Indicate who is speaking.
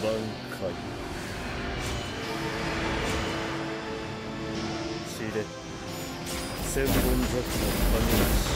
Speaker 1: 挽回血れ。千本桜種なし